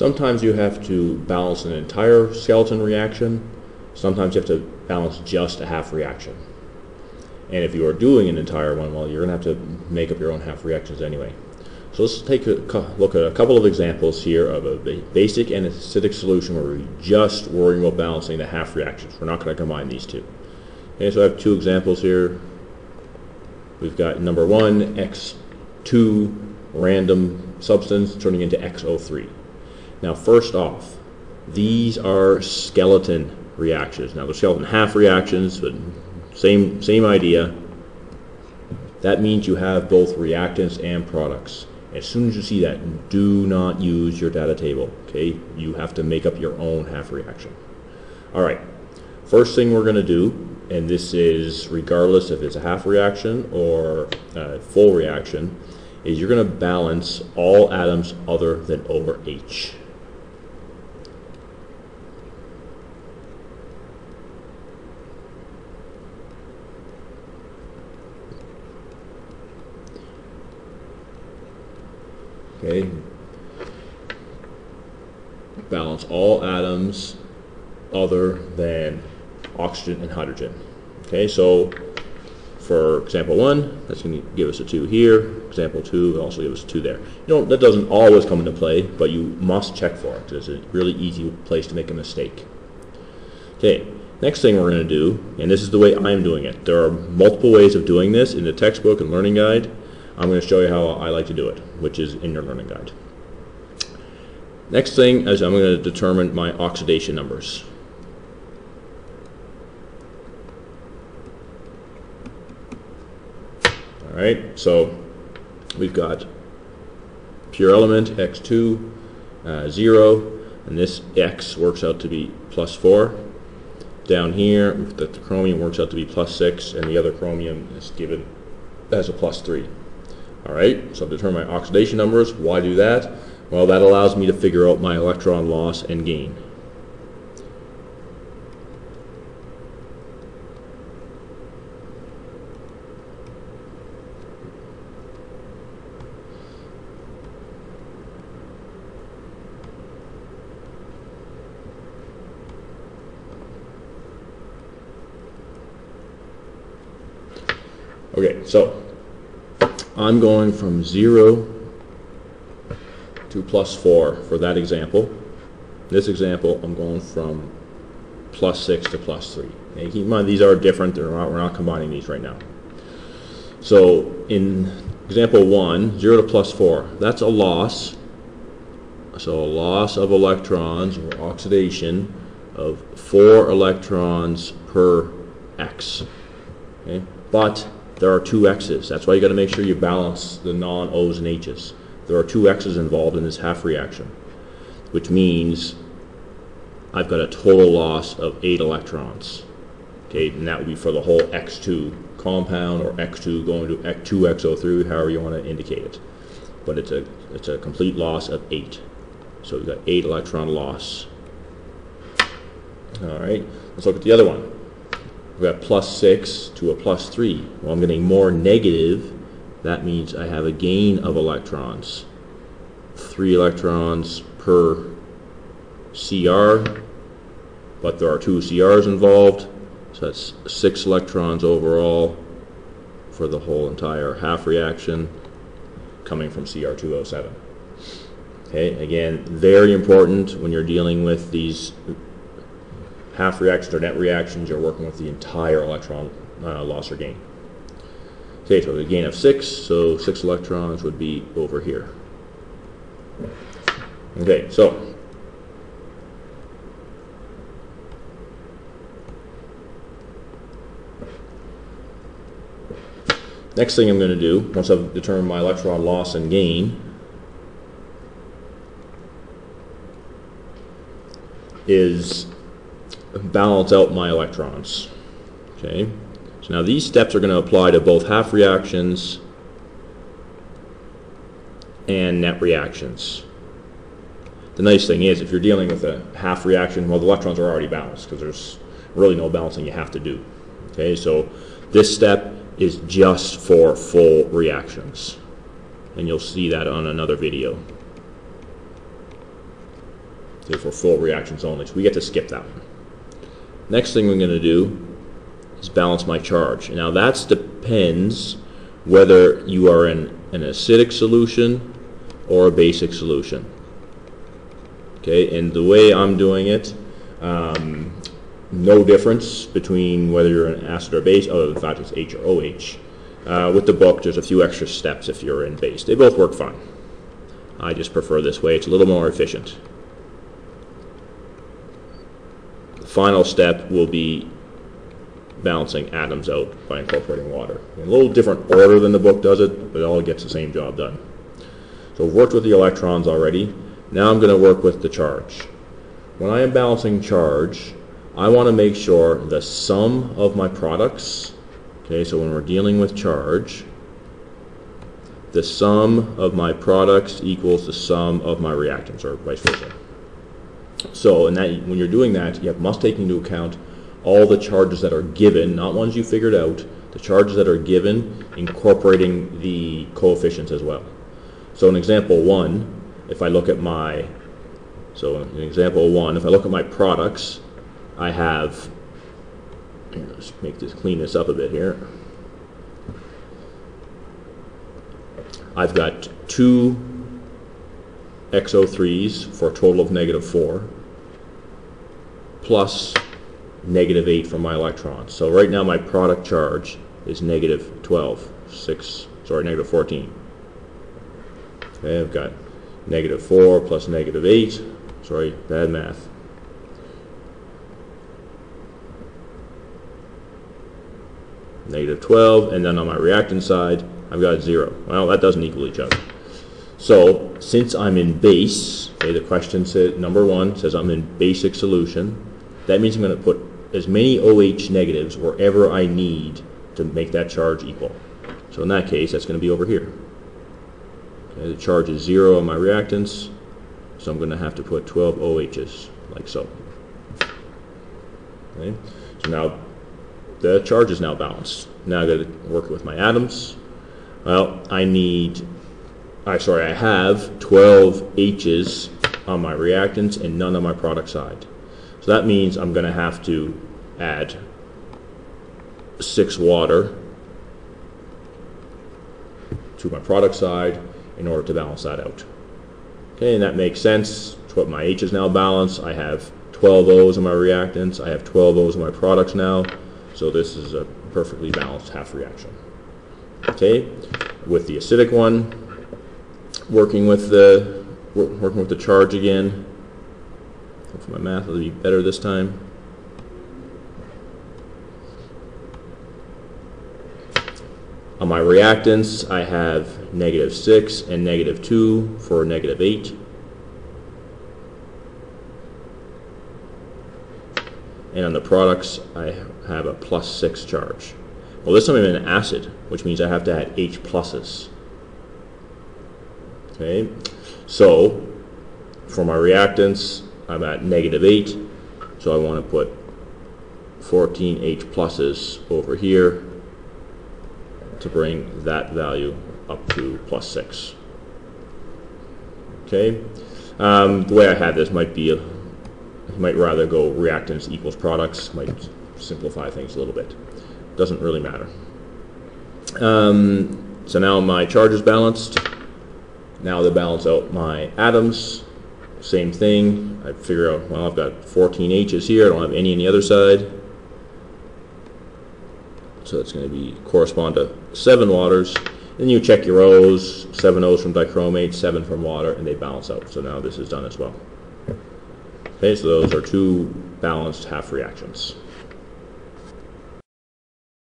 Sometimes you have to balance an entire skeleton reaction. Sometimes you have to balance just a half reaction. And if you are doing an entire one, well, you're going to have to make up your own half reactions anyway. So let's take a look at a couple of examples here of a basic and acidic solution where we're just worrying about balancing the half reactions. We're not going to combine these two. Okay, so I have two examples here. We've got number one, X2 random substance turning into XO3. Now first off, these are skeleton reactions. Now they're skeleton half reactions, but same, same idea. That means you have both reactants and products. As soon as you see that, do not use your data table, okay? You have to make up your own half reaction. All right, first thing we're gonna do, and this is regardless if it's a half reaction or a full reaction, is you're gonna balance all atoms other than over H. Okay. Balance all atoms other than oxygen and hydrogen. Okay, so for example one, that's going to give us a 2 here. Example 2 will also give us a 2 there. You know, that doesn't always come into play, but you must check for it. It's a really easy place to make a mistake. Okay, next thing we're going to do, and this is the way I'm doing it. There are multiple ways of doing this in the textbook and learning guide. I'm going to show you how I like to do it, which is in your learning guide. Next thing is I'm going to determine my oxidation numbers. All right, so we've got pure element x2, uh, 0, and this x works out to be plus 4. Down here, the chromium works out to be plus 6, and the other chromium is given as a plus 3. All right, so I've determined my oxidation numbers. Why do that? Well, that allows me to figure out my electron loss and gain. Okay, so I'm going from 0 to plus 4 for that example. This example, I'm going from plus 6 to plus 3. And keep in mind, these are different. Not, we're not combining these right now. So in example 1, 0 to plus 4, that's a loss. So a loss of electrons, or oxidation, of 4 electrons per x. Okay? But there are two x's. That's why you got to make sure you balance the non-O's and H's. There are two x's involved in this half reaction, which means I've got a total loss of 8 electrons. Okay, and that would be for the whole X2 compound or X2 going to X2XO3, however you want to indicate it. But it's a, it's a complete loss of 8. So we've got 8 electron loss. All right, let's look at the other one have got plus 6 to a plus 3. Well, I'm getting more negative. That means I have a gain of electrons. 3 electrons per CR, but there are two CRs involved, so that's 6 electrons overall for the whole entire half reaction coming from CR2O7. Okay, again, very important when you're dealing with these half reactions or net reactions, you're working with the entire electron uh, loss or gain. Okay, so the gain of 6, so 6 electrons would be over here. Okay, so next thing I'm going to do, once I've determined my electron loss and gain, is balance out my electrons. Okay, so now these steps are going to apply to both half reactions and net reactions. The nice thing is, if you're dealing with a half reaction, well, the electrons are already balanced because there's really no balancing you have to do. Okay, so this step is just for full reactions. And you'll see that on another video. So for full reactions only. So we get to skip that one. Next thing we're going to do is balance my charge. Now that depends whether you are in an acidic solution or a basic solution. Okay, and the way I'm doing it, um, no difference between whether you're an acid or base, other than the fact it's H or OH. Uh, with the book, there's a few extra steps if you're in base. They both work fine. I just prefer this way. It's a little more efficient. The final step will be balancing atoms out by incorporating water. In a little different order than the book does it, but it all gets the same job done. So I've worked with the electrons already. Now I'm going to work with the charge. When I am balancing charge, I want to make sure the sum of my products, okay, so when we're dealing with charge, the sum of my products equals the sum of my reactants, or vice versa. So in that, when you're doing that, you have, must take into account all the charges that are given, not ones you figured out, the charges that are given, incorporating the coefficients as well. So in example one, if I look at my, so in example one, if I look at my products, I have, let's make this, clean this up a bit here. I've got two XO3s for a total of negative 4, plus negative 8 for my electrons. So right now my product charge is negative 12, 6, sorry, negative 14. Okay, I've got negative 4 plus negative 8, sorry, bad math. Negative 12, and then on my reactant side, I've got 0. Well, that doesn't equal each other. So, since I'm in base, okay, the question says, number one says I'm in basic solution, that means I'm going to put as many OH negatives wherever I need to make that charge equal. So in that case, that's going to be over here. Okay, the charge is 0 on my reactants, so I'm going to have to put 12 OHs, like so. Okay, so now the charge is now balanced. Now I've got to work with my atoms. Well, I need, I sorry, I have 12 H's on my reactants and none on my product side. So that means I'm going to have to add 6 water to my product side in order to balance that out. Okay, and that makes sense. What my H is now balanced. I have 12 O's in my reactants. I have 12 O's in my products now. So this is a perfectly balanced half reaction. Okay, with the acidic one, working with the working with the charge again. Hopefully my math will be better this time. On my reactants, I have negative 6 and negative 2 for negative 8. And on the products, I have a plus 6 charge. Well, this time I'm in an acid, which means I have to add H pluses. Okay, so for my reactants, I'm at negative 8, so I want to put 14 H pluses over here to bring that value up to plus 6. Okay, um, the way I had this might be, a, might rather go reactants equals products, might simplify things a little bit. Doesn't really matter. Um, so now my charge is balanced. Now to balance out my atoms, same thing. I figure out, well, I've got 14 H's here. I don't have any on the other side. So it's going to be correspond to seven waters. Then you check your O's, seven O's from dichromate, seven from water, and they balance out. So now this is done as well. Okay, so those are two balanced half reactions.